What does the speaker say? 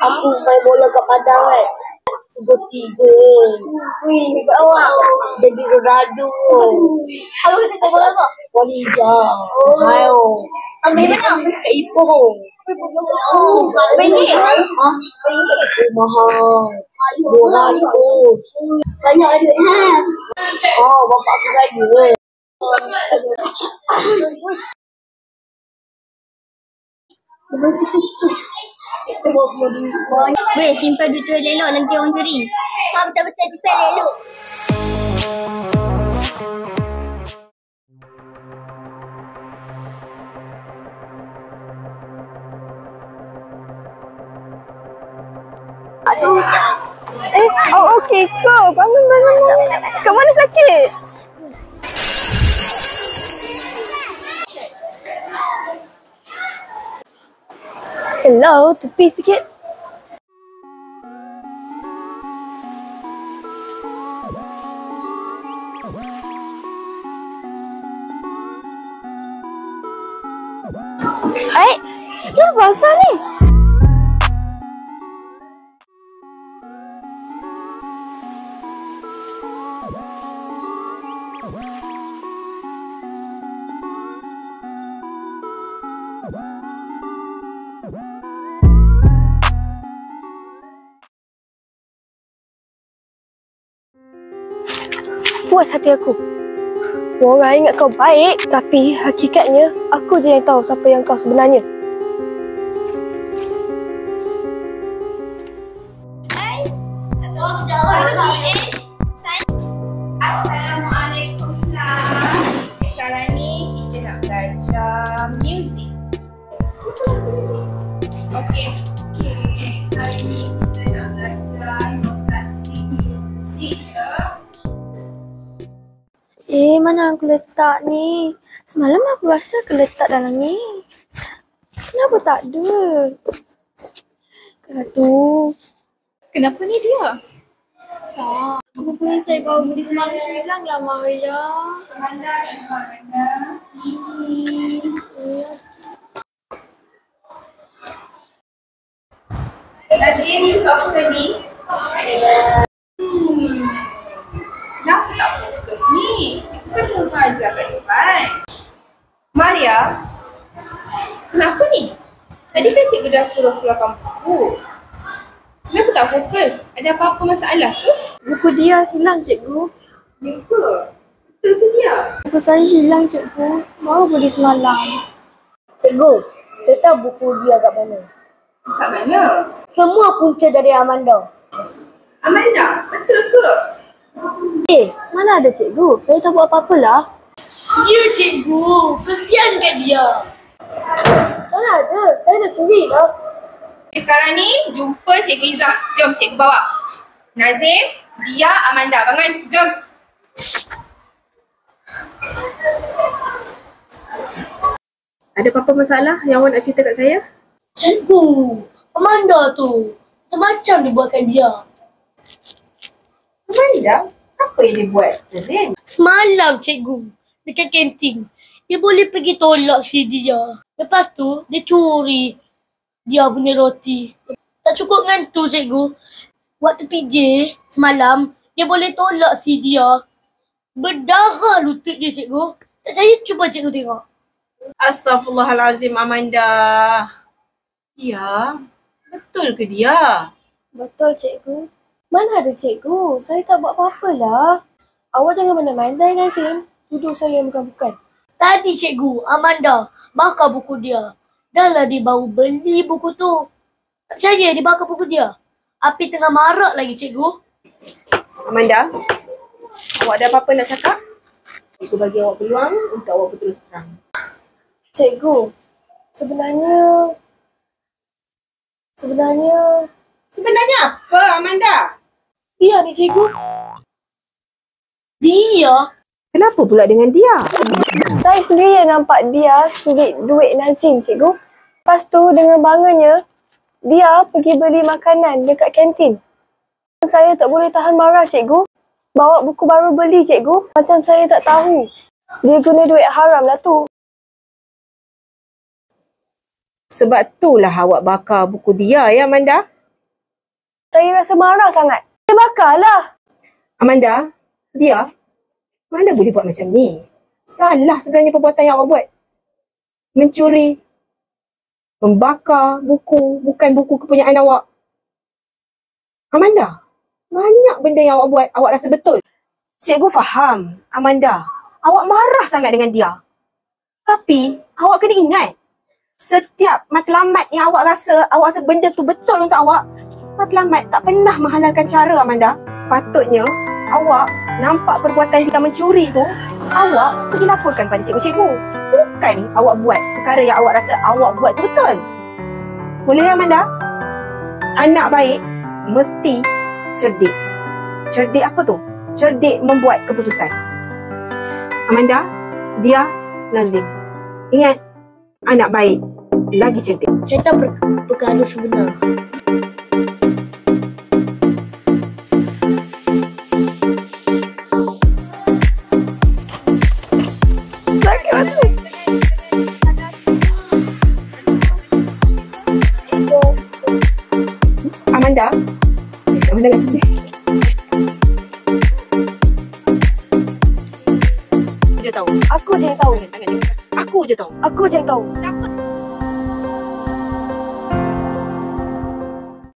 Aku main bola kat padang kan. Tiga-tiga. Wih, hebat awak. Jadi Ronaldo. Apa kita main bola kau? Bola hijau. Ayo. Ambil mana? Kat Ipoh. Oh, ringgit. Ha? Ringgit. Oh, mahal. Dua ratus. Banyak duit ha. Oh, bapak aku kaya. Weh, simpan duit tu elok nanti orang curi. Ha, betul-betul simpan elok. Eh, oh okey ke? Bangun, bangun, bangun. Kat mana sakit? Hello, the biscuit. Hey, you're Vasani. Puas hati aku. Orang ingat kau baik, tapi hakikatnya aku je yang tahu siapa yang kau sebenarnya. Assalamualaikum Mana aku letak ni? Semalam aku rasa aku letak dalam ni. Kenapa tak ada? Aduh. Kenapa ni dia? Aku pun saya bawa beli semalam hilang lah Maria. Mana mana? Lazim soalan ni. Hmm. Kenapa tak fokus ni? Kita tunggu depan. Maria, kenapa ni? Tadi kan cikgu dah suruh keluarkan buku. Kenapa tak fokus? Ada apa-apa masalah ke? Buku dia hilang cikgu. Ya ke? Betul ke dia? Buku saya hilang cikgu. Baru beli semalam. Cikgu, saya tahu buku dia kat mana. Kat mana? Semua punca dari Amanda. Amanda, betul ke? Eh, mana ada cikgu? Saya tak buat apa-apa lah. Ya cikgu, kesian kat dia. Mana ada? Saya dah curi lah. Okay, sekarang ni jumpa Cikgu Izzah. Jom cikgu bawa. Nazim, Dia, Amanda. Bangun, jom. Ada apa-apa masalah yang awak nak cerita kat saya? Cikgu, Amanda tu macam-macam dia buatkan dia. Amanda? Apa yang dia buat? Nazim? Semalam cikgu dekat kantin. Dia boleh pergi tolak si dia. Lepas tu dia curi dia punya roti. Tak cukup dengan tu cikgu. Waktu PJ semalam dia boleh tolak si dia. Berdarah lutut dia cikgu. Tak percaya cuba cikgu tengok. Astaghfirullahalazim Amanda. Ya, betul ke dia? Betul cikgu. Mana ada cikgu? Saya tak buat apa-apa lah. Awak jangan mandai-mandai Nazim. Tuduh saya bukan-bukan. Tadi cikgu Amanda bakar buku dia. Dah lah dia baru beli buku tu. Tak percaya dia bakar buku dia. Api tengah marak lagi cikgu. Amanda, awak ada apa-apa nak cakap? Cikgu bagi awak peluang untuk awak berterus terang. Cikgu, sebenarnya... Sebenarnya... Sebenarnya apa Amanda? Dia ni cikgu. Dia Kenapa pula dengan dia? Saya sendiri yang nampak dia curi duit Nazim, cikgu. Lepas tu dengan bangganya, dia pergi beli makanan dekat kantin. Saya tak boleh tahan marah, cikgu. Bawa buku baru beli, cikgu. Macam saya tak tahu. Dia guna duit haram lah tu. Sebab itulah awak bakar buku dia ya Amanda. Saya rasa marah sangat. Saya bakarlah. Amanda, dia, mana boleh buat macam ni? Salah sebenarnya perbuatan yang awak buat. Mencuri, membakar buku, bukan buku kepunyaan awak. Amanda, banyak benda yang awak buat, awak rasa betul. Cikgu faham, Amanda, awak marah sangat dengan dia. Tapi, awak kena ingat, setiap matlamat yang awak rasa, awak rasa benda tu betul untuk awak, matlamat tak pernah menghalalkan cara, Amanda. Sepatutnya, awak nampak perbuatan dia mencuri tu, awak pergi laporkan pada cikgu-cikgu. Bukan awak buat perkara yang awak rasa awak buat tu betul. Boleh Amanda? Anak baik mesti cerdik. Cerdik apa tu? Cerdik membuat keputusan. Amanda, dia Nazim. Ingat, anak baik lagi cerdik. Saya per- perkara sebenar. Aku je tahu. Aku je yang tahu. Aku je tahu.